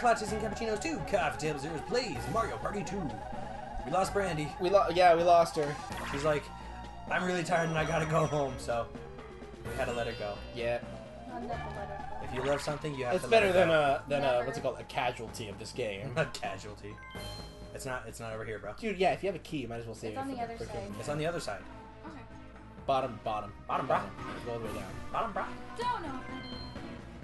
Black lattes and cappuccinos too. Coffee Table Zeroes, please. Mario Party 2. We lost Brandy. We lo- yeah, we lost her. She's like, I'm really tired and I gotta go home, so we had to let her go. Yeah, I'll never let her go. If you love something, you have it's to better let it than go. a than a Never. what's it called a casualty of this game. a casualty. It's not. It's not over here, bro. Dude, yeah, if you have a key, you might as well save It's it on for the other frickin- side. It's on the other side. Okay. bottom, bottom, Bottom, bro. Go all the way down. Bottom, bro. Don't open.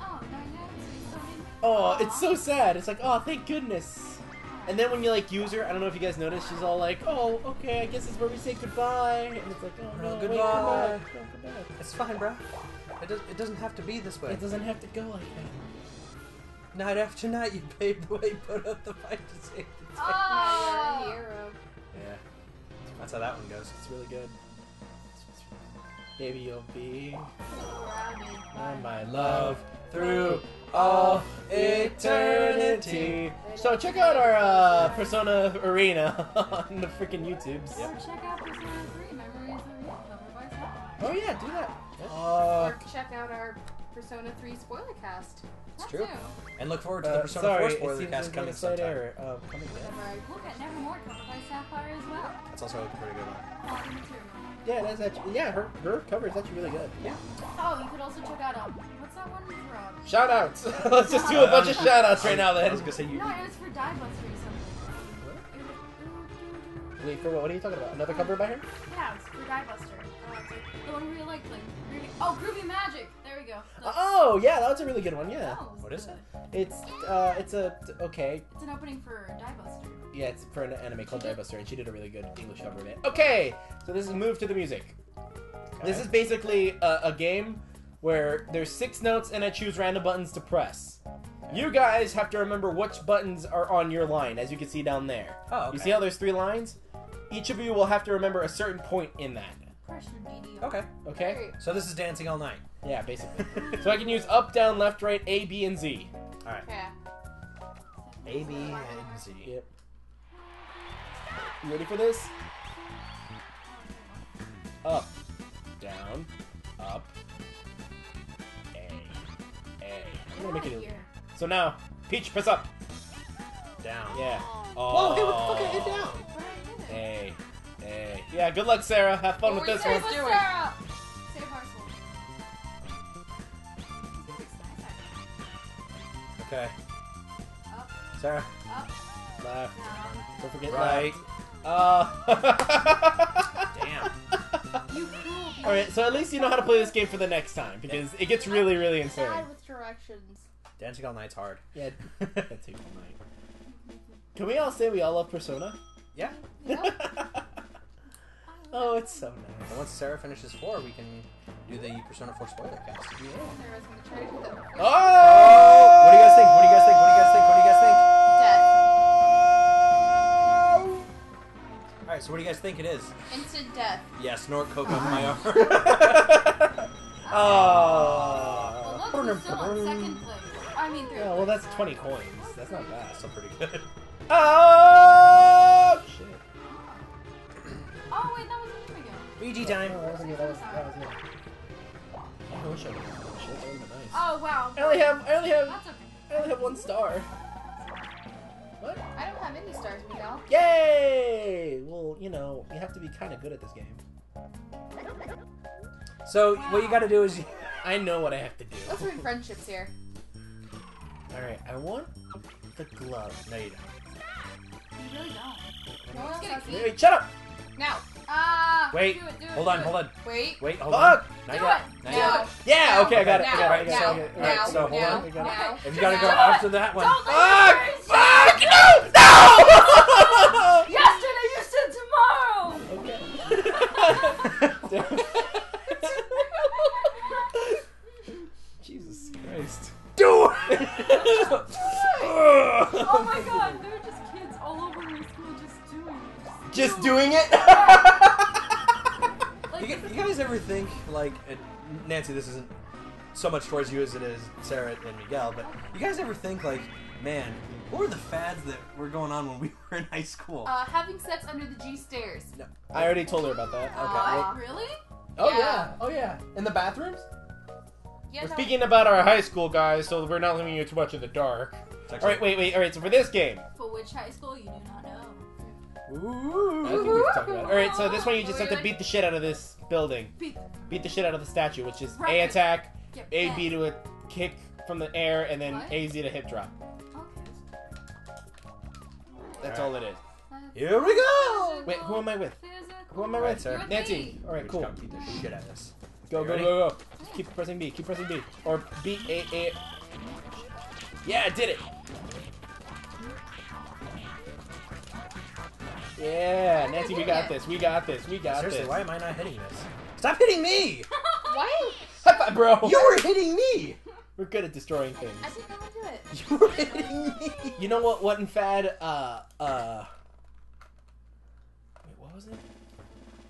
Oh, no, you haven't seen something. Oh, it's so sad. It's like, oh, thank goodness. And then when you like use her, I don't know if you guys noticed, she's all like, oh, okay, I guess it's where we say goodbye. And it's like, oh Oh, no, wait, goodbye. come back, no, come back. It's fine, bro. It, does, it doesn't have to be this way. It doesn't have to go like that. Night after night, you paved the way, put up the fight to save the day. Oh! You're a hero. Yeah. That's how that one goes. It's really good. Maybe you'll be Surrounded by my my love through all eternity. So check out our uh, Persona Arena on the freaking YouTubes. Or check out Persona 3 Memories of You, by Sapphire. Oh yeah, do that. Uh, Or check out our Persona 3 spoiler cast. That true. too. and look forward to the Uh, Persona sorry, 4 it spoiler seems cast there's coming a slight sometime. error. Uh, coming back. Right. Look at Nevermore, covered by Sapphire as well. That's also a pretty good one. Quality material. Yeah, that's actually yeah. Her her cover is actually really good. Yeah. Oh, you could also check out, um, what's that one for, Shout outs. Let's just do a bunch of shout outs right now I then. was gonna say you. No, it was for Diebuster or something. Wait for what? What are you talking about? Another cover by her? Yeah, it's for Diebuster. Oh, like the one where you like, like, groovy. Oh, Groovy Magic! There we go. The- Oh yeah, that was a really good one. Yeah, Oh, What is it? it's uh, it's a okay. It's an opening for Die Buster. Yeah, it's for an anime called Diebuster, and she did a really good English cover of it. Okay, so this is move to the music. This is basically a, a game where there's six notes and I choose random buttons to press. You guys have to remember which buttons are on your line, as you can see down there. Oh, okay. You see how there's three lines? Each of you will have to remember a certain point in that. Pressure DD. Okay. Okay? So this is dancing all night. Yeah, basically. so I can use up, down, left, right, A, B, and Z. All right. Yeah. A, B, and Z. Yep. You ready for this? Up, down, up, I'm gonna make it. Here. So now, Peach, press up. Down. Yeah. Whoa, hey, what the Oh. fuck? I hit down. What did I do? A, A. Yeah, good luck, Sarah. Have fun What with this one. guys Save doing? Sarah! Save our soul. Okay. Up, Sarah. up, Left. down. Don't forget Right. left. Uh. Damn. You cruel beast. All right, so at least you know how to play this game for the next time because it gets really, really insane. Bad with directions. Dancing all night's hard. Yeah, that takes all night. Can we all say we all love Persona? Yeah. oh, it's so And nice. once Sarah finishes four, we can do the Persona 4 spoiler cast. Sarah's gonna try to do that. Oh! What do you guys think? What do you guys think? What do you So what do you guys think it is? Instant death. Yeah, snort coke off my arm. oh. Well, look, who's still in second place. I mean, third Yeah, well, that's 20 coins. That's not bad. Still pretty good. Oh! Shit. Oh, wait, that was a year ago. Ouija time. Oh, that was good. That was, that was good. I wish I would have done shit. That would have been nice. Oh, wow. I only have, I only have, That's okay. I only have one star. What? I don't have any stars, Miguel. Yay! Well, you know, you have to be kind of good at this game. So what you got to do is, I know what I have to do. Let's read friendships here. All right, I want the glove. no, you don't. You really don't. No one else Get a has key. Wait, wait, shut up! Now. Ah! Wait, Do it, do it, Hold do on, it. hold on. Wait. Wait, hold Fuck! on. Not Do yet. it. Not Now. yet. Yeah, Now. okay, I got it. I Now. got it. I got it. Now. I got it. Now. Alright, so hold Now. on. I got it. Now. If you gotta go after that one. Don't Fuck! Fuck! No! No! Nancy? This isn't so much towards you as it is Sarah and Miguel, but you guys ever think like, man, what were the fads that were going on when we were in high school? Uh, having sex under the G stairs. No, I already told her about that. Uh, what? Really? Oh Yeah. yeah. Oh yeah. In the bathrooms? Yeah, We're no. speaking about our high school guys, so we're not leaving you too much in the dark. It's All actually- right, wait, wait. All right, so for this game, For which high school you do not know. I think we've talked about it. All right, so this one you just have to beat the shit out of this building. Beat, Beat the shit out of the statue, which is A Right. attack, get A back. B to a kick from the air, and then What? A Z to hip drop. Okay. That's All all it is. Here we go. Wait, who am I with? Who am I Alright, with? sir. You're Nancy. me. All right, We just cool. gotta beat the shit out of this. Go, You go, go, go. Just keep pressing B. Keep pressing B. Or B, A, A. Yeah, I did it. Yeah, Nancy, we got this. We got this. We got Seriously, this. why am I not hitting this? Stop hitting me! Why? High five, bro. You were hitting me! We're good at destroying things. I didn't know how to do it. You were hitting me! You know what? What in Fad? Uh, uh. Wait, what was it?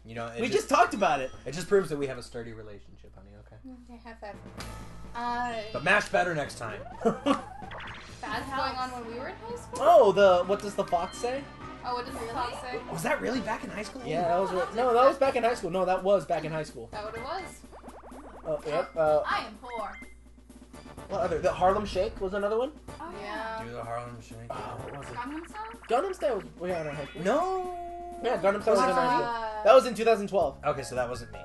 You know, it we just, just talked about it. it just proves that we have a sturdy relationship, honey. Okay. Okay, have fun. Uh, But mash better next time. fads going on when we were in high school? oh, the what does the fox say? Oh, what does the fox say? Was that really back in high school? Yeah, that was what, no, that was back in high school. No, that was back in high school. Is that what it was? Oh, yep. Uh, I am poor. what other? The Harlem Shake was another one. Oh Yeah. Do the Harlem Shake. Oh, what was it? Gangnam Style? Gangnam Style was way out in high school. No. Yeah, Gangnam Style Was was it in high school. Uh, That was in 2012. Okay, so that wasn't me.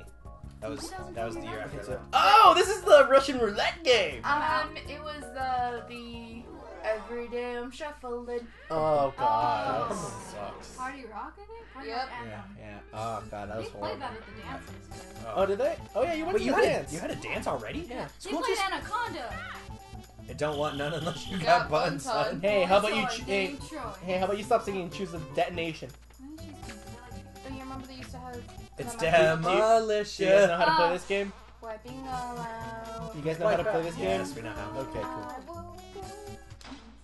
That was that was the year after that. Oh, this is the Russian roulette game. Um, it was the the every day I'm shuffling. Oh god, Oh. that sucks. Party Rock, I think? Party Yep. Yeah, yeah. Oh god, that was They was played horrible. that at the dances. Oh. oh, did they? Oh yeah, you went Wait, to you the had dance. A, you had a dance already? Yeah. They played just- Anaconda. I don't want none unless you Got got buttons, buttons son. on. Hey, how about you? Ch- hey, hey, how about you stop singing and choose a detonation? Why did you? Don't you remember they used to have? It's come out- demolition. Do you guys know how to play Oh. this game? Wiping all out. You guys know how to play this game? Yes, we know how. Okay, cool.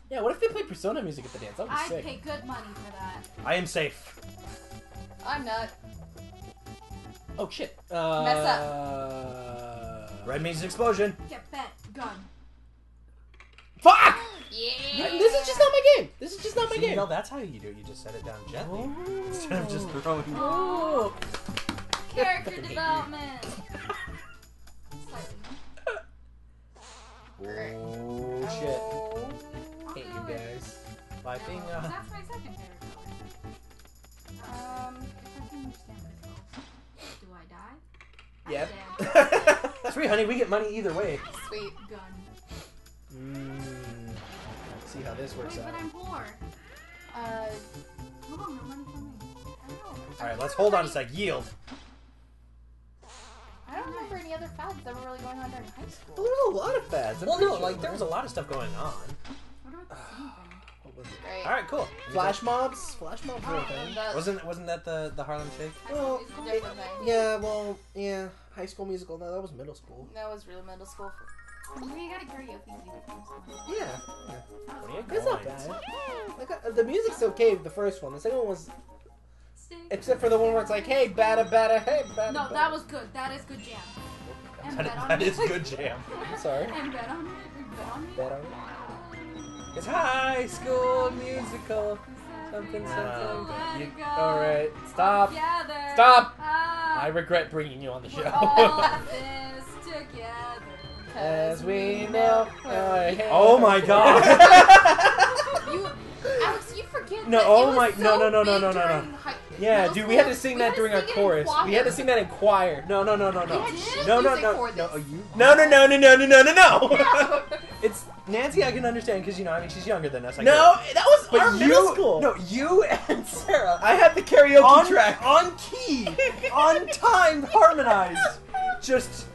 I will go. Yeah, what if they play Persona music at the dance? That would be I'd sick. pay good money for that. I am safe. I'm not. Oh shit. Uh, Mess up. Red means explosion. Get bent. Gun. Fuck! Yeah. This is just not my game. This is just not my See, game. no, that's how you do it. You just set it down gently Oh. instead of just throwing. Oh. Character Fucking hate you. development. Slightly. Oh shit. Hate you guys. Wiping No, uh, That's my second favorite color. Um. If I can understand what. Do I die? I'm Yep. Sweet honey, we get money either way. Sweet. Gun. mm. Let's see how this works Wait, out. but I'm poor. Uh. Hold on, no money for me. I don't know. All right, let's hold on a sec. Yield. I don't remember any other fads that were really going on during high Well, school. there was a lot of fads. I'm Well, no, sure like there was a lot of stuff going on. What about the same thing? What was it? Great. All right, cool. Flash mobs. Flash mobs were a Oh, thing. that, Wasn't wasn't that the the Harlem Shake? Well, School Musical? different thing. Yeah, well, yeah. High School Musical. No, that was middle school. That was real middle school. We gotta karaoke music. Yeah, Twenty-eight it's not bad. Like, uh, the music's okay. The first one. The second one was, except for the one where it's like, "Hey, bada bada, hey, bada." No, bada. that was good. That is good jam. And bet on that me. is good jam. I'm sorry. And bet on it. and Bet on me. Bada. It's High School Musical. Something, something. You, all right, stop. Stop. I regret bringing you on the show. As we know. Oh my god. you, Alex, you forget. No, oh my, so no, no, no, no, no, no, no. Yeah, dude, we had to sing that during our chorus. We had to sing that in choir. No, no, no, no, no. No, no, no, no. No, no, no, no, no, no, no, no. It's Nancy. I can understand because you know, I mean, she's younger than us. I No, get it. that was but our you, middle school. No, you and Sarah I had the karaoke on track. on key, on time, harmonized. Just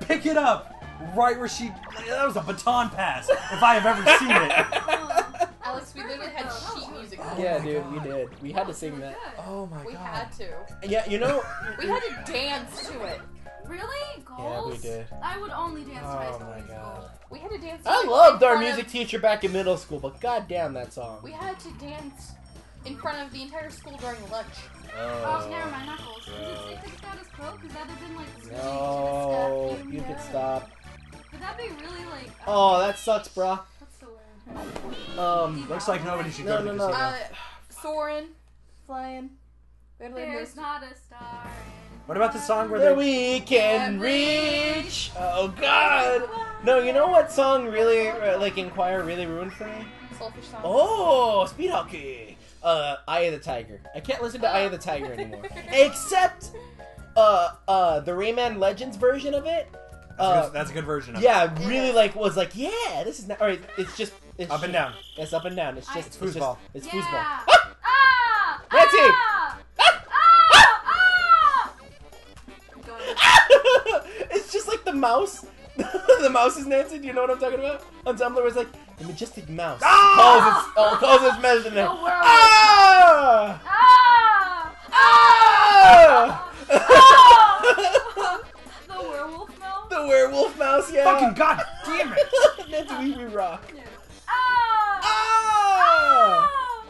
pick it up right where she. That was a baton pass if I have ever seen it. Alex, we literally had sheet music. Oh yeah, dude, God. we did. We had to oh sing that. Oh my We god. We had to. Yeah, you know. We had to dance to it. Really? Goals? Yeah, we did. I would only dance to high Oh school my musical. god. We had to dance. To I it loved in our front music Of, teacher back in middle school, but goddamn that song. we had to dance in front of the entire school during lunch. Oh, never mind, not goals. Is it safe to status quo? Because that'd have been like switching No, to the you could stop. Would that be really like? Oh, that sucks, bruh. What's the word? Um, Looks like nobody should No, go to the no, no. casino. Uh, soaring, flying. Literally There's not a star. in What about the song where where they? we can reach. Oh God. No, you know what song really, uh, like, Inquire really ruined for me? Soulfish song. Oh, Speed Hockey. Uh, Eye of the Tiger. I can't listen to Eye of the Tiger anymore. Except, uh, uh, the Rayman Legends version of it. That's, a Uh, good, that's a good version of yeah, It really like was like, yeah, this is not. All right, it's just it's. Up and down. It's up and down. It's I- just It's just- foosball. It's Yeah. foosball. Ah! Nancy! Ah! Ah! Mouse. the mouse is Nancy. Do you know what I'm talking about? On Tumblr, it was like the majestic mouse Ah! calls its oh, calls its measure. The world. Ah! Ah! Ah! The werewolf mouth. the werewolf mouse, yeah. Fucking god damn it! Nancy, we, we rock. Ah! Ah! Ah!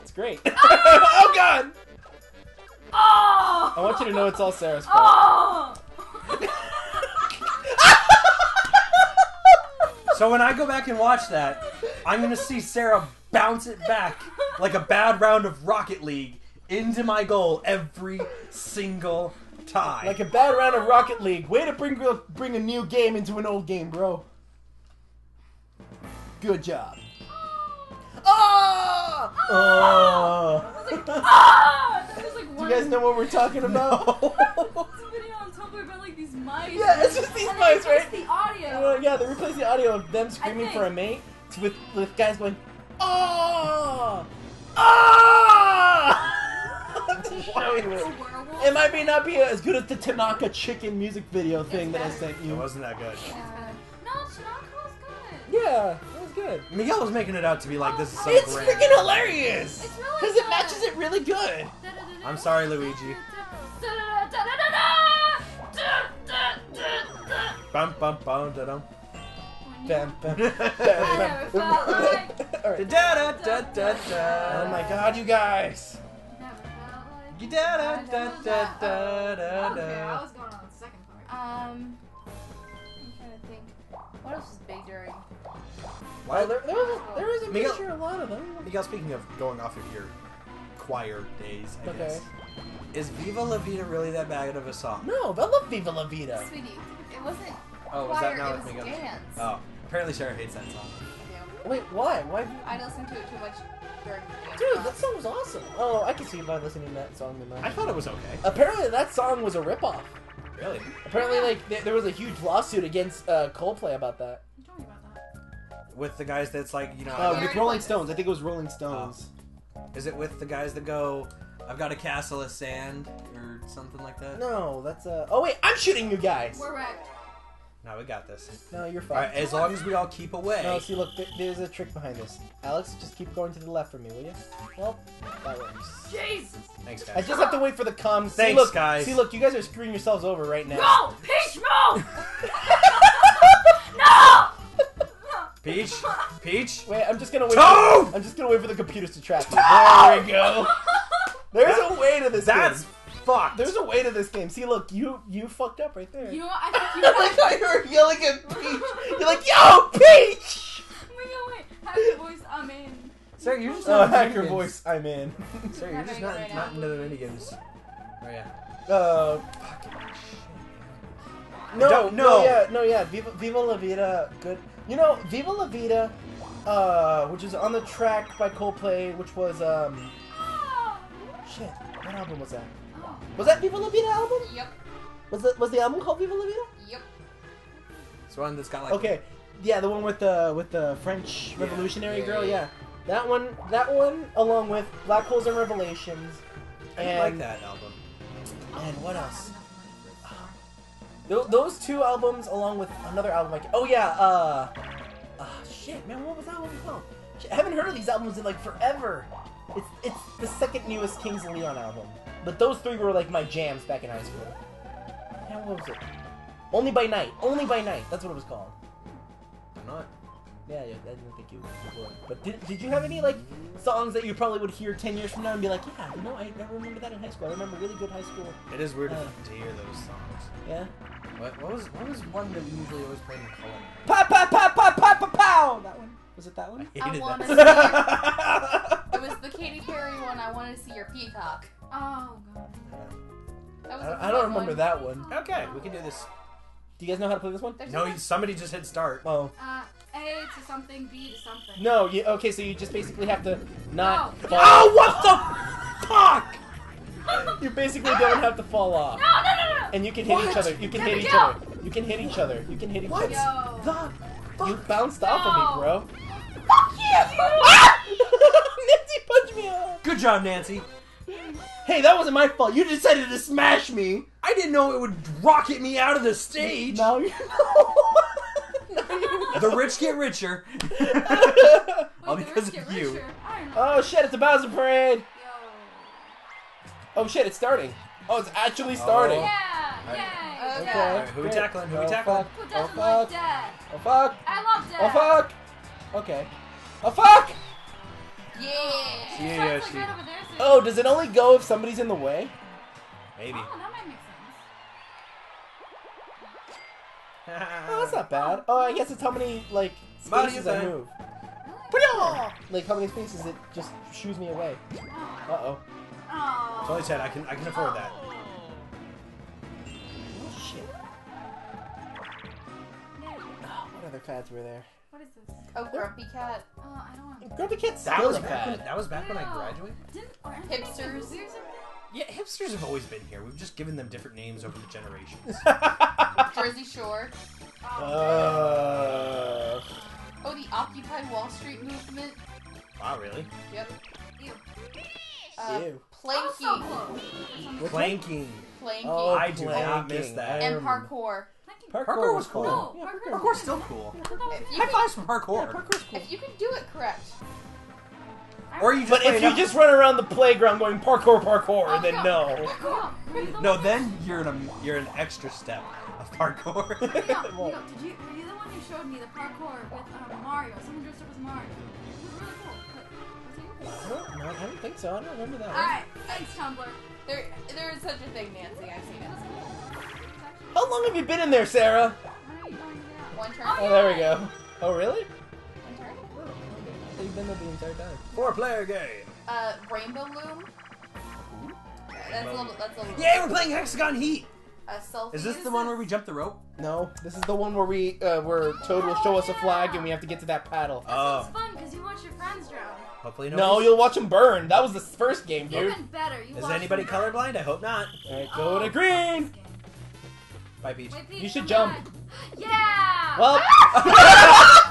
It's great. oh god! Oh! I want you to know it's all Sarah's fault. Oh! So when I go back and watch that, I'm gonna see Sarah bounce it back like a bad round of Rocket League into my goal every single time. Like a bad round of Rocket League. Way to bring bring a new game into an old game, bro. Good job. Ah! Oh! Ah! There's like Do you guys know what we're talking about? There's a video on Tumblr about like these mice. Yeah, it's just these and mice, they right? The audio. Yeah, they replaced the audio of them screaming think- for a mate with with guys going, "Ah! Ah!" I'm just showing it. It might be not be as good as the Tanaka chicken music video thing that I better. sent it you. wasn't that good. Uh, no, Tanaka was good. Yeah, it was good. Miguel was making it out to be like this is so It's grand. freaking hilarious It's really because it good. matches it really good. I'm sorry, Luigi. Bum bum bum da dum. Bam, bam, I never felt like- All right. Da da da da da. Oh my god, you guys! Never felt like- Da da da da da da Okay, I da. was going on the second part. Um, I'm trying to think. What else was big during? Well, there, there was a, there was a Miguel- picture, a lot of them. Miguel, speaking of going off of your choir days, I Okay. guess, is "Viva La Vida" really that bad of a song? No, I love Viva La Vida. Sweetie, it wasn't Oh, was that not it with was Miguel? dance. Oh, apparently Sarah hates that song. Wait, why? Why? I listened to it too much during the Dude, class. that song was awesome. Oh, I can see by listening to that song. in my- I thought it was okay. Apparently, that song was a ripoff. Really? Apparently, like th- there was a huge lawsuit against uh, Coldplay about that. With the guys that's like, you know, Uh, with Rolling close. Stones, I think it was Rolling Stones. is it with the guys that go, "I've got a castle of sand" or something like that? No, that's uh. Oh wait, I'm shooting you guys. We're wrecked. No, we got this. No, you're fine. right, as long as we all keep away. No, see, look, there's a trick behind this. Alex, just keep going to the left for me, will you? Well, that works. Jesus! Thanks, guys. I just have to wait for the comms. see, Thanks, look, guys. See, look, you guys are screwing yourselves over right now. No! Peach, no! no! Peach, Peach. Wait, I'm just gonna wait. Toad! For, I'm just gonna wait for the computers to track me. There we go. There's That- a way to this. That's game. fucked. There's a way to this game. See, look, you you fucked up right there. You? I think you like how you were yelling at Peach. You're like, yo, Peach! Wait, no, wait. Happy voice, I'm in. Sarah, you're just Oh, not into hacker minigames. voice, I'm in. Sarah, you're just Not not, very good not into the minigames. Oh yeah. Uh, Fucking shit. no, no, no. yeah, no, yeah. Viva, Viva La Vida, good. You know, Viva La Vida, uh, which is on the track by Coldplay, which was um, shit. What album was that? Was that Viva La Vida album? Yep. Was the was the album called Viva La Vida? Yep. It's one that's got like. Okay, yeah, the one with the with the French Yeah, revolutionary yeah, girl. yeah. Yeah, that one. That one, along with Black Holes and Revelations, I and like that album. and what else? Tho- those two albums, along with another album, like oh yeah, uh shit, man, what was that one called? Shit, I haven't heard of these albums in like forever. It's it's the second newest Kings of Leon album, but those three were like my jams back in high school. Man, what was it? Only by Night. Only by Night. That's what it was called. I'm not. Yeah, yeah, I didn't think you would. But did, did you have any like songs that you probably would hear ten years from now and be like, yeah, you know, I never remember that in high school. I remember really good high school. It is weird Uh. to hear those songs. Yeah. What, what was what was one that we usually always played in culinary? Pa pa pa pow. That one was it. That I one. hated wanna that. It was the Katy Perry one. I wanted to see your peacock. Oh, God. I, I don't remember one. that one. Okay, we can do this. Do you guys know how to play this one? There's No, somebody just hit start. Oh. Uh, A to something, B to something. No, you, okay, so you just basically have to not No. Oh, what the fuck? You basically don't have to fall off. No, no, no, no! And you can hit each other. You can Let hit each other. You can hit each other. You can hit each What? other. Yo. The You fuck? bounced off of me, bro. Fuck you! Nancy punched me off. Good job, Nancy. Hey, that wasn't my fault. You decided to smash me. I didn't know it would rocket me out of the stage. Now you know. now you know. The rich get richer. All the because of you. richer. I don't know. oh shit! It's a Bowser parade. Yo. Oh shit! It's starting. Oh, it's actually oh. starting. Oh. Yeah, yay! Okay. yeah. Alright, who we tackling? Who we oh, tackling? Fuck. Who Oh doesn't like fuck. death? Oh fuck. I love death. Oh fuck. Okay. Oh fuck. Yeah. She Yeah, yeah, she- right there, so- Oh, does it only go if somebody's in the way? Maybe. Oh, that might make sense. Oh, that's not bad. Oh, I guess it's how many like spaces I time. move. Really? Like how many spaces it just shoos me away. Uh oh. Oh. So I said I can I can afford that. Other fads were there? What is this? Oh, Grumpy Cat. Oh, I don't want. Grumpy Cat's That still was a back when, fad. that was back when I Ew. graduated. Didn't or Hipsters. Movie or something? Yeah, hipsters have always been here. We've just given them different names over the generations. Jersey Shore. Oh, uh, Oh, the Occupy Wall Street movement. wow, really? Yep. ew. Uh, Ew. Oh, so Planking. close. Or something. Which Planking. Planking. oh, I do not planking. miss that. And remember. parkour. Planking. Parkour, Parkour was was cool. cool. No, Yeah, parkour- parkour- Parkour's still cool. I thought that was If you High fives for parkour. Yeah, parkour's cool. If you can do it correct. Or you just But if you enough- just run around the playground going parkour, parkour, Oh, then no. Parkour. Were you the No, then you're in a you're an extra step of parkour. Leo, Well- Leo, did you, were you the one who showed me the parkour with um, Mario? Someone dressed up as Mario. It was really cool. But, was it you? I don't, I don't think so. I don't remember that. Alright, thanks, Tumblr. There, there is such a thing, Nancy. I've seen It How long have you been in there, Sarah? When are you going to get out? One turn. Oh, Oh, there we go. Oh, really? One turn. Oh, okay. I thought you've been there the entire time. Four player game. Uh, Rainbow Loom. That's a little. That's a little. Yay, we're playing Hexagon Heat. A. Is this the one where we jump the rope? No, this is the one where we, uh, where Toad will show us a flag and we have to get to that paddle. That Oh. sounds fun because you watch your friends drown. Hopefully No, nobody's- you'll watch them burn. That was the first game, dude. Even better, you Is anybody colorblind? I hope not. Alright, go to green. Bye, Peach. Wait, Pete, You should jump. back. Yeah! Well,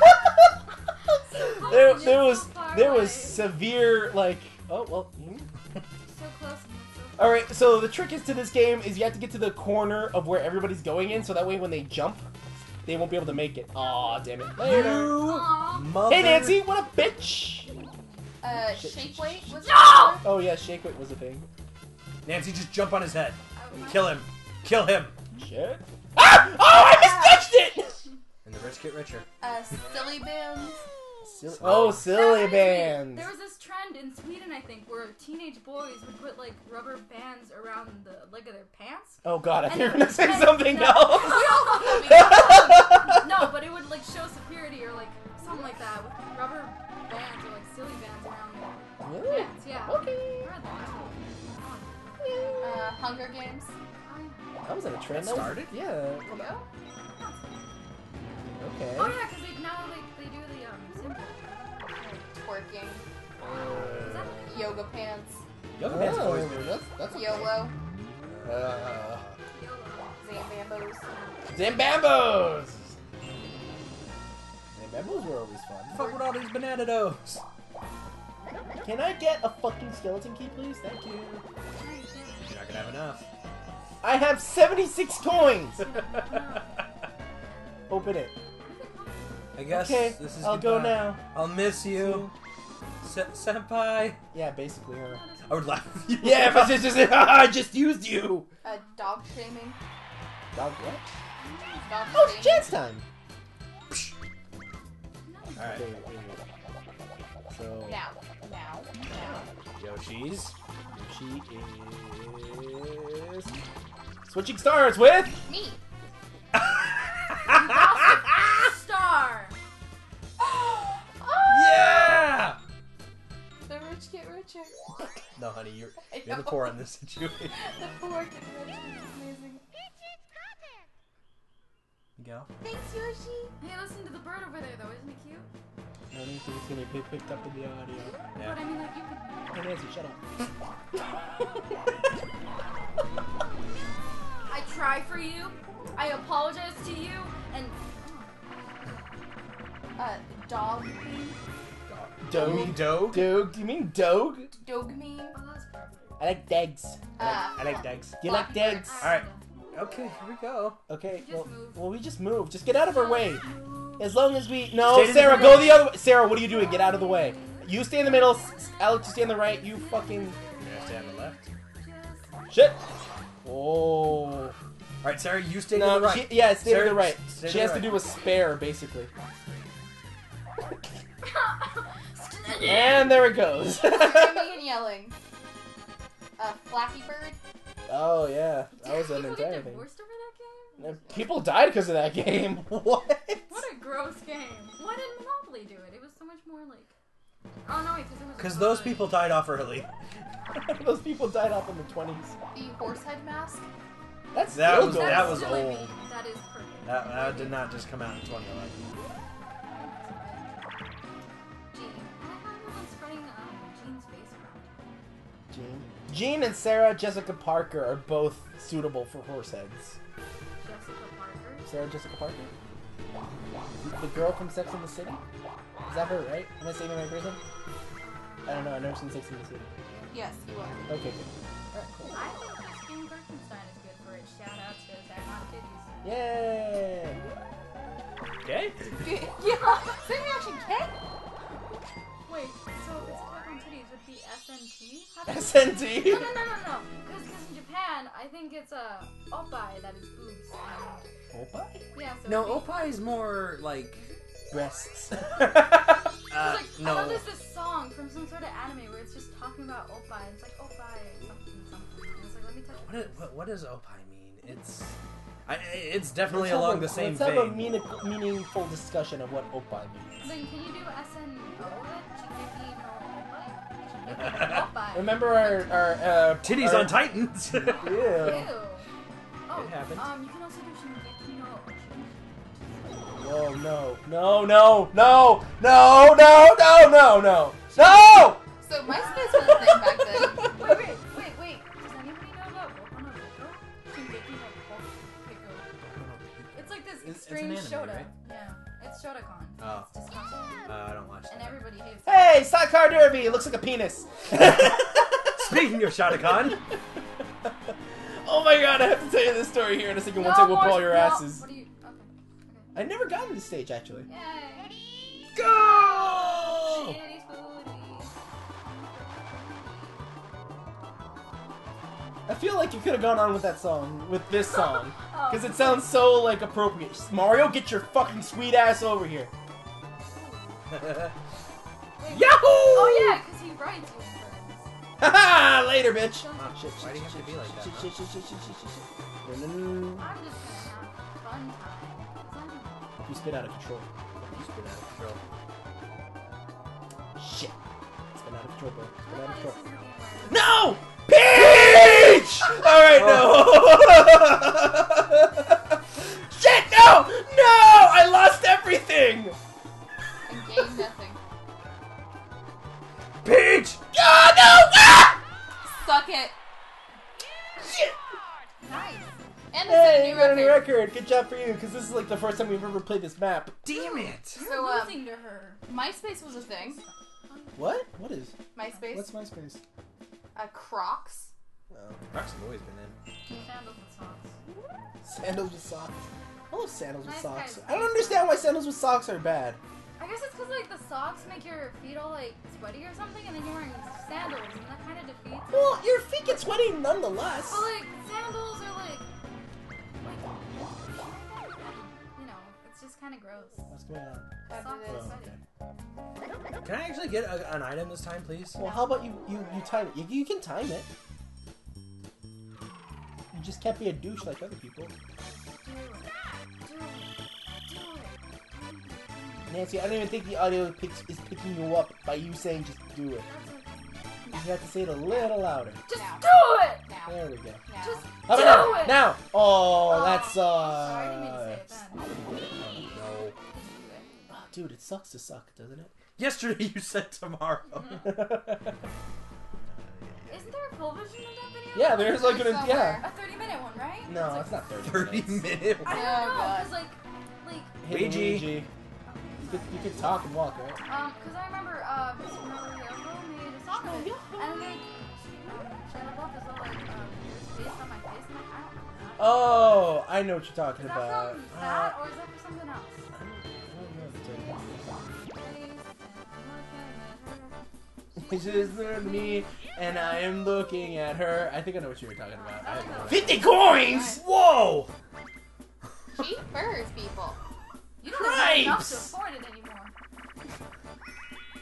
So there, there was, so there away. was severe, like, oh, well. hmm. So close so All right, so the trick is to this game is you have to get to the corner of where everybody's going in, so that way when they jump, they won't be able to make it. Aw, damn it. Later. You mother. Hey, Nancy, what a bitch. Uh, Shit. shake weight was? No! Oh yeah, shake weight was a thing. Nancy, just jump on his head. I and Kill him. Kill him. Shit. Ah! Oh, I misjudged it. And the rich get richer. Uh, silly bands. Silly- oh, silly That reminds me, bands. There was this trend in Sweden, I think, where teenage boys would put like rubber bands around the leg of their pants. Oh god, I think And- you're gonna say and- something no. else. no, but it would like show security or like something like that with rubber bands or like silly bands around their Really? pants. Yeah. Okay. I read that. Uh, Hunger Games. I- That was in a trend. It That was- started? Yeah. Yeah. Okay. Oh yeah, because they now they, they do the um symbol. Twerking. Is that Uh, Yoga pants. Yoga pants have always oh, been. that's, that's a YOLO. Uh, YOLO? Zambambos. Zambambos! Zambambos were always fun. Fuck with all these banana doughs. Can I get a fucking skeleton key, please? Thank you. You're not gonna have enough. I have 76 coins! Open it. I guess okay, this is I'll go now. I'll miss you, Se- senpai. Yeah, basically, huh? I would laugh if you. Yeah, if I just, just, I just used you! Uh, dog shaming. Dog what? Dog Oh, it's chance time! All right, Okay, wait, wait. So, Now. Now. Now. Yoshi's. she is... Switching stars with... Me. Star. oh! Yeah. The rich get richer. No, honey, you're I you're the poor in this situation. The poor get richer. is amazing. go. Thanks, Yoshi. Hey, listen to the bird over there, though. Isn't it cute? I don't think it's gonna be picked up in the audio. Yeah. But I mean, like, you could. Hey, Nancy, shut up. I for you. I apologize to you. And. Uh, dog meme. You mean Doge? Doge? Doge? Do you mean dog? Dog meme. Oh, that's perfect. I like Degs. Uh, I like Degs. Do you like Degs? Alright. Okay, here we go. Okay, Just well, well, we just move. Just get out of our way. As long as we. No, Stay to the Sarah, go the other way. Sarah, what are you doing? Get out of the way. You stay in the middle. S- S- Alex, you stay on the right. You fucking. You're stay on the left. Shit. Oh. Alright, Sarah, you stay No, to the right. she, yeah, stay to the right. stay to She the has to do a spare, basically. And there it goes. Screaming and yelling. Uh, Flappy Bird. oh yeah, that was an People entire get thing. over that game? People died because of that game. What? What a gross game. Why didn't Monopoly do it? It was so much more like. Oh no, wait, because it was. a Because those people died off early. Those people died off in the twenties. The horse head mask. That's That was- going. that was old. meme. That is perfect. That, that did not just come out in 2011. Gene. I like how everyone's spreading um, Gene's face around. Jean. Jean and Sarah Jessica Parker are both suitable for horse heads. Jessica Parker. Sarah Jessica Parker? The girl from Sex and the City? Is that her, right? Am I saying the right person? I don't know, I've never seen Sex and the City. Yes, you are. Okay, good. Alright, cool. I think this game Birkenstein is good for it. Shout out to Zach on Titties. Yay! Okay? yeah, same reaction, Kay? Wait, so if it's Attack on Titties would be SNT? How does- SNT! No, no, no, no, no. Because in Japan, I think it's a oppai that is boobs. And, Oppa? yeah, so No, it'd be- Opie is more like. Breasts. Uh, It's like, I no. there's this song from some sort of anime where it's just talking about oppai. and It's like oppai something something. And it's like, let me touch What, your what, what does Opie mean? It's. I, it's definitely Let's along a- the same Let's have a meaning, meaningful discussion of what Oppa means. Then can you do SN Chikeki no oppai? Chikeki no oppai. Remember our, our uh, Titties our, on Titans! Ew. Ew. Oh, It happened. um, you can also do Shingeki no Whoa, no, no, no, no, no, no, no, no, no, no! So MySpace was a thing back then. Like It's- it's an anime, Shota. right? Yeah, it's Shotacon. Oh. It's disgusting. Uh, I don't watch And everybody hates it. Hey, Slot Car Derby! It looks like a penis. Speaking of Shotacon, oh my god, I have to tell you this story here in a second No once I whip more- all your no, asses. What do you? Okay. I never got to this stage actually. Yay. Go! I feel like you could have gone on with that song, with this song, Oh. because it sounds so like appropriate. Mario, get your fucking sweet ass over here. Yahoo! Oh yeah, because he writes you in Haha! Later, bitch. Don't- Huh, Shit, Why do you have to be like that? shit, shit, shit, shit, shit, shit, shit, shit. No, no, no, no. I'm just gonna have fun time. 'Cause I'm- You spit out of control. You spin out of control. Shit. Spit out of control, bro. Spit out of control. this was a game where- No! Peach! Alright, no! Shit, no! No! I lost everything! And gain nothing. Peach! Oh, no! Ah! Suck it. Shit! Nice. And Hey, you got a new record. record. Good job for you, because this is like the first time we've ever played this map. Damn it! So, um, losing to her. MySpace was a thing. What? What is? MySpace. What's MySpace? uh, Crocs. Oh. Crocs have always been in. Sandals with socks. Sandals with socks. I love sandals with socks. guys. I don't understand why sandals with socks are bad. I guess it's because like the socks make your feet all like sweaty or something, and then you're wearing sandals, and that kind of defeats. it. Well, your feet get sweaty nonetheless. But like sandals are like, like, you know, it's just kind of gross. What's going on? Socks Oh, are sweaty. okay. Can I actually get a, an item this time, please? Well, how about you, you, you time it? You, you can time it. You just can't be a douche like other people. Do it. Do it. Do it. Nancy, I don't even think the audio picks, is picking you up by you saying just do it. You have to say it a little louder. Just Now. do it. Now. There we go. Now. Just How do about now? it. Now! Oh, Oh, that's Sorry, I didn't mean to say uh. it then. No. Oh, dude, it sucks to suck, doesn't it? Yesterday you said tomorrow. Isn't there a full version of that video? Yeah, there's like an Somewhere. yeah. A 30 minute one, right? No, like, it's not 30 30 minutes. minute. I don't Oh, know, God. cause like, like, Hidden Luigi. Luigi. You could, you could talk and walk, right? um, cause I remember, uh, Mr. Miller made a song of it, and like, Shia LaBeouf is all like, um, based on my face, and like, I don't know. Oh, I know what you're talking Is that about. from Uh, that, or is that for something else? This is me, and I am looking at her. I think I know what you were talking about. I have no idea. 50 coins! Whoa! Cheapers, people. You don't have enough to afford it anymore.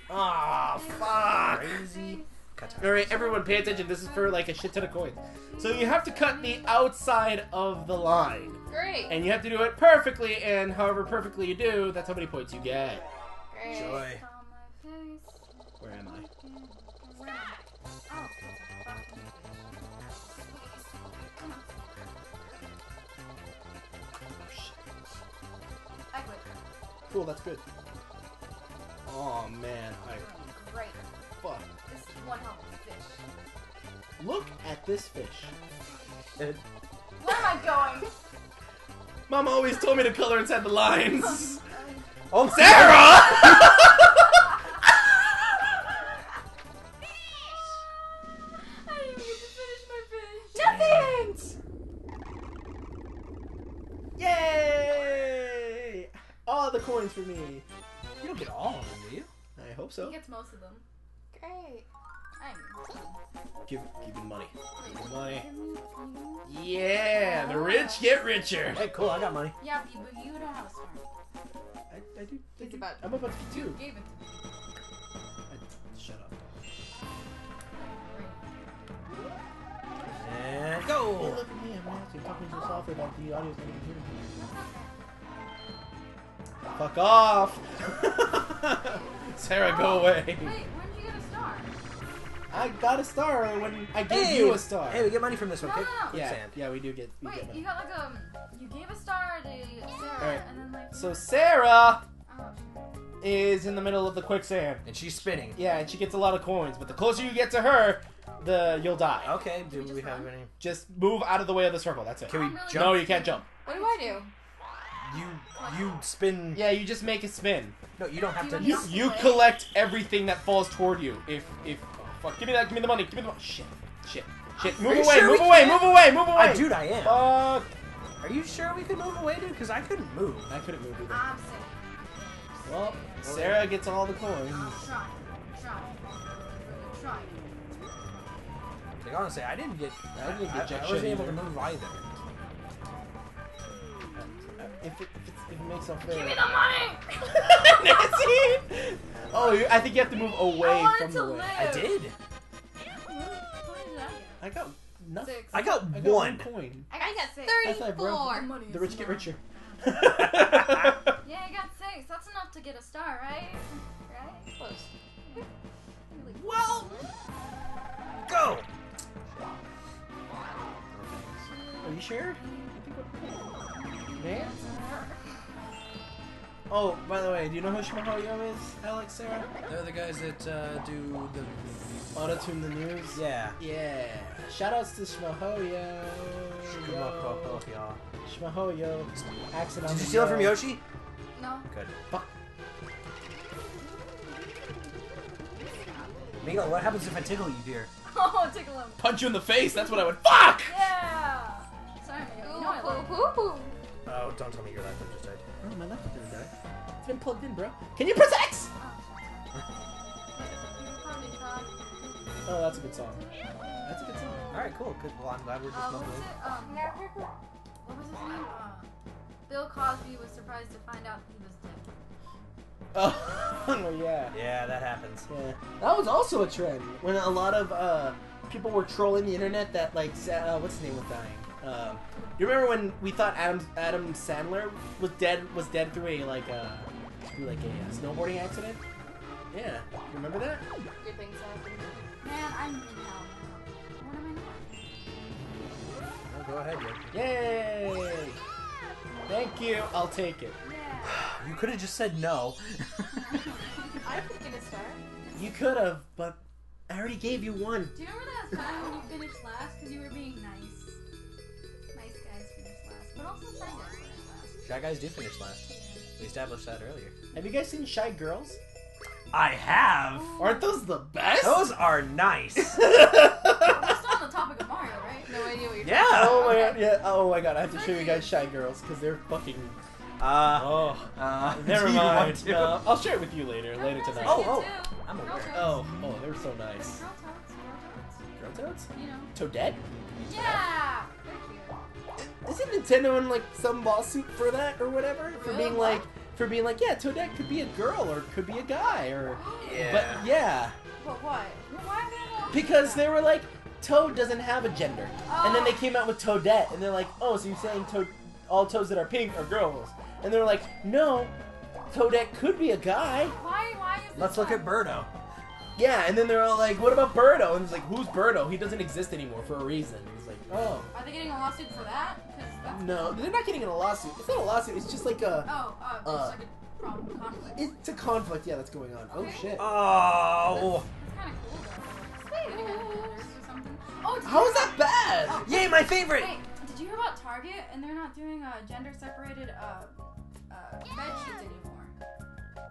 Ah, fuck. Crazy. Cut. Alright, everyone pay attention. This is for like a shit ton of coins. So you have to cut the outside of the line. Great. And you have to do it perfectly, and however perfectly you do, that's how many points you get. Great. Joy. Cool, that's good. Oh man, I Great. fuck. This is one hell of a fish. Look at this fish. Where am I going? Mom always told me to color inside the lines. Oh, Sarah! All the coins for me. You don't get all of them, do you? I hope so. He so. gets most of them. Great. I'm. Give, give me money. Give me- money. Yeah, the rich get richer. Hey, cool. I got money. Yeah, but you, but you don't have a star. I, I do. I It's do. about- I'm about to get You two. gave it to me. I, shut up. And Hey, go. look at me. I'm asking. Talking so softly that the audio's not even hearing me. Fuck off! Sarah, go away. Wait, when did you get a star? I got a star when I gave Hey, you a star. Hey, we get money from this one. No, Okay. no, no. yeah, Quicksand. yeah, we do get. We Wait, get you got like um, you gave a star to Sarah, Alright, and then like. So Sarah Oh, is in the middle of the quicksand. And she's spinning. Yeah, and she gets a lot of coins, but the closer you get to her, the you'll die. Okay. Do we we just have any? Just move out of the way of the circle. That's it. Can we I'm really jump? No, you can't jump. What do I do? You you spin. Yeah, you just make it spin. No, you don't have to. You You Jump you away. collect everything that falls toward you. If if oh, fuck, give me that. Give me the money. Give me the money. Shit, shit, shit. Move away. sure move we away. can't? Move away. Move ah, away. I, dude, I am. Fuck. Are you sure we could move away, dude? Because I couldn't move. I couldn't move either. I'm sick. Well, Sarah gets all the coins. I'm trying. Trying. Really trying. Like honestly, I didn't get. I didn't get I, I wasn't able to move either. If it, if, it's, if it makes up fair. Give me the money! Nancy! Oh, you, I think you have to move away I from to the way. I did. I I got nothing. Six. I got I got one. coin. I got Six. High five, bro. 34. Money The rich get richer. Yeah, I got six. That's enough to get a star, right? Right? Close. Well, go. Are you sure? Man? Oh, by the way, do you know who Schmoyoho is, Alex, Sarah? They're the guys that uh, do the. Auto-tune the news? Yeah. Yeah. Shoutouts to Schmoyoho. Did Schmoyoho. Accent on you the steal it from. Yoshi? No. Good. Fuck. Miguel, what happens if I tickle you, dear? Oh, tickle him. Punch you in the face, that's what I would. Fuck! Yeah. Sorry, Miguel. You know I love you. Oh, don't tell me your laptop just died. Oh, my laptop didn't die. It's been plugged in, bro. Can you press X? Oh, that's a good song. That's a good song. All right, cool. Good. Well, I'm glad we're just Uh, what was it? Um, what was his name? Uh, Bill Cosby was surprised to find out he was dead. Oh, oh yeah. Yeah, that happens. Yeah. That was also a trend when a lot of uh, people were trolling the internet that like uh, what's his name was dying. Um, you remember when we thought Adam Adam Sandler was dead was dead through a like uh, through like a uh, snowboarding accident? Yeah, you remember that? Good things happen. Man, I'm in hell. What am I? Oh, go ahead, Yoshi. Yay! Thank you. I'll take it. Yeah. You could have just said no. I could get a star. You could have, but I already gave you one. Do you remember that time when you finished last because you were being? Nice shy guys finished last. Shy guys do finish last. We established that earlier. Have you guys seen Shy Girls? I have. Aren't those the best? Those are nice. We're still on the topic of Mario, right? No idea what you're Yeah. Oh my Okay. god, yeah. Oh my god, I have to show you guys Shy Girls because they're fucking. Uh, Oh, uh, never do you want mind. to? No, I'll share it with you later, Girl later Toads are tonight. Oh, cute, oh. too. I'm Girl aware. Toads. Oh, oh, they're so nice. Girl Toads, Girl Girl Toads? Toads. You know. Toadette? Yeah. They're cute. Isn't Nintendo in like some lawsuit for that or whatever? For Really? being like, for being like, yeah, Toadette could be a girl or could be a guy or. Yeah. But yeah, But what? Why they because they were like, Toad doesn't have a gender, and then they Oh. came out with Toadette, and they're like, oh, so you're saying Toad, all toads that are pink are girls? And they're like, no, Toadette could be a guy. Why? Why is this Let's look not- at Birdo. Yeah, and then they're all like, what about Birdo? And it's like, who's Birdo? He doesn't exist anymore for a reason. And It's like, oh. Are they getting a lawsuit for that? that's No, they're not getting in a lawsuit. It's not a lawsuit. It's just like a. Oh, uh, it's Uh, like a problem, conflict. It's a conflict, yeah, that's going on. Oh shit. Oh. That's kind of cool though. Like, any kind of genders or something. Oh, did How you that bad? Oh. Yay, my favorite. Wait, did you hear about Target and they're not doing uh, gender separated uh, uh, bed sheets anymore? Like,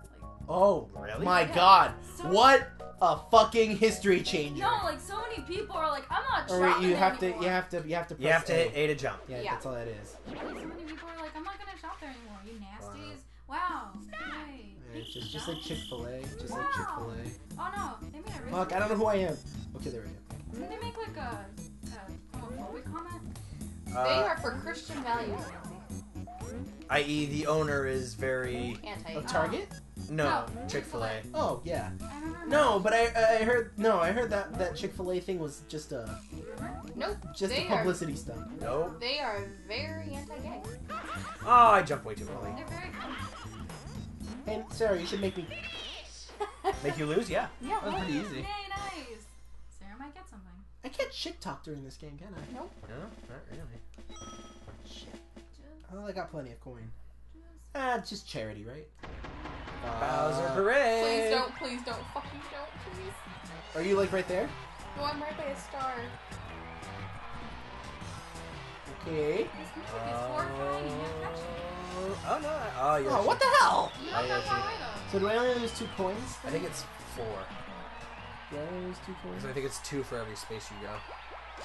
Oh, Really? my Yeah. god. So- What a fucking history changer. no, like so many people are like, I'm not Or shopping wait, you have to, you have to, you have to. You have to hit A. A to jump. Yeah, Yeah. that's all that is. Like, so many people are like, I'm not gonna shop there anymore. You nasties. Wow. Hey. Yeah, It's just, just like Chick Fil A, just like Chick Fil A. Oh no, they made a really. Fuck, I don't know who I am. Okay, there we go. Didn't they make like a, a homophobic comment? They Uh, are for Christian values, i.e., the owner is very anti. Of Target? Uh, no No. Chick Fil A. Oh yeah. I don't remember. No, but I, I heard no, I heard that that Chick Fil A thing was just a, Nope. just They a are- publicity stunt. Nope. They are very anti-gay. Oh, I jumped way too early. They're very cool. And Sarah, you should make me. Make you lose? Yeah. Yeah, That was pretty easy. Yay, nice. Sarah might get something. I can't shit talk during this game, can I? Nope. No, not really. Shit. Just, Oh, I got plenty of coin. Ah, it's just charity, right? Bowser Uh, Parade. Please don't, please don't, fucking don't, please. Are you like right there? No, I'm right by a star. Okay. This music is horrifying and yet catchy. Oh no! Oh, you're. Oh, what the hell? You don't know see. why though. So do I only lose two coins? I think it's four. Do I only lose two coins? So I think it's two for every space you go.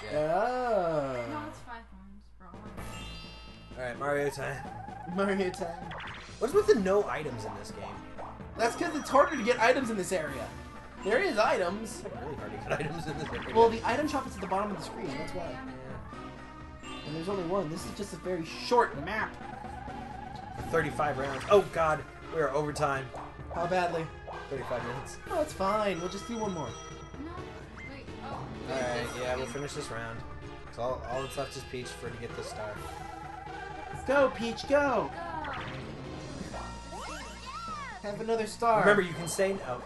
Yeah. Oh. No, it's five coins for all of them. All right, Mario time. Mario time. What's with the no items in this game? That's because it's harder to get items in this area. There is items. It's really hard to get items in this area. Well, the item shop is at the bottom of the screen. That's why. Yeah. And there's only one. This is just a very short map. 35 rounds. Oh god, we are overtime. How badly? 35 minutes. Oh, it's fine. We'll just do one more. No, wait. Oh. All right, yeah, we'll finish this round. So all, all that's left is Peach for to get this star. Go, Peach, go! Go. Have another star. Remember, you can say no.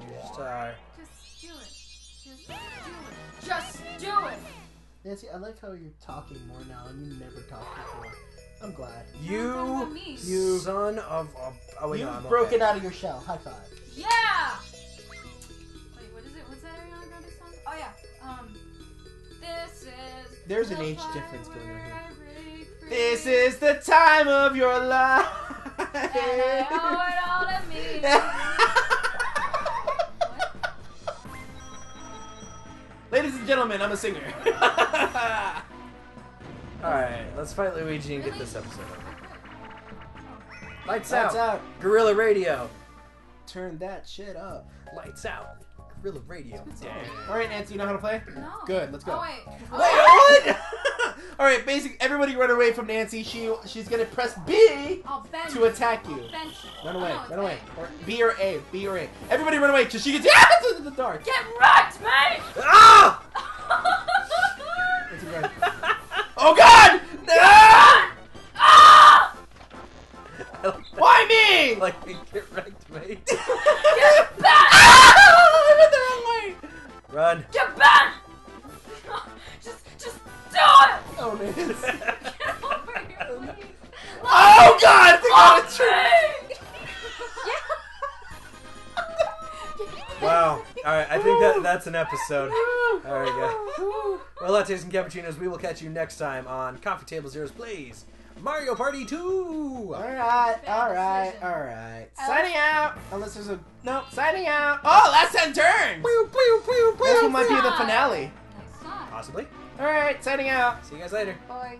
Here's star. Just do it. Just do it. Just do it. Nancy, I like how you're talking more now, and you never talked before. I'm glad. You, Sounds like me. you son of a. Oh wait, You've no, I'm broken okay. out of your shell. High five. Yeah. Wait, what is it? What's that Ariana Grande song? Oh yeah. Um. This is. There's an age difference going on here. I break free. This is the time of your life. And I owe it all to me. Ladies and gentlemen, I'm a singer. All right, let's fight Luigi and get this episode over. Lights, Lights out. out. Guerrilla Radio. Turn that shit up. Lights out. Guerrilla Radio. All right, Nancy, you know how to play? No. Good, let's go. Oh wait. Wait, Oh, what? All right, basic. Everybody, run away from Nancy. She she's gonna press B I'll bench. to attack you. I'll bench. Run away, Oh, no, run away. A. Or B or A, B or A. Everybody, run away, cause she gets yeah in the dark. Get wrecked, mate! Ah! Nancy, run. Oh God! Ah! Ah! Why me? like we get wrecked, mate. Get Run. Get back! just, just do it! Oh, man. Get over here, please. Oh, God! They got a! Wow. All right, I think that that's an episode. All right, guys. Well, lattes and cappuccinos. We will catch you next time on Coffee Table Zeroes, please. Mario Party 2. Alright, alright, alright. Signing out. Unless there's a no. Signing out. Oh, last ten turns. Pew, pew, pew, This one might be the finale. Possibly. All right, signing out. See you guys later. Bye.